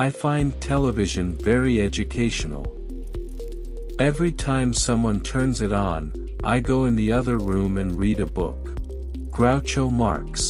I find television very educational. Every time someone turns it on, I go in the other room and read a book. Groucho Marx